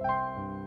Música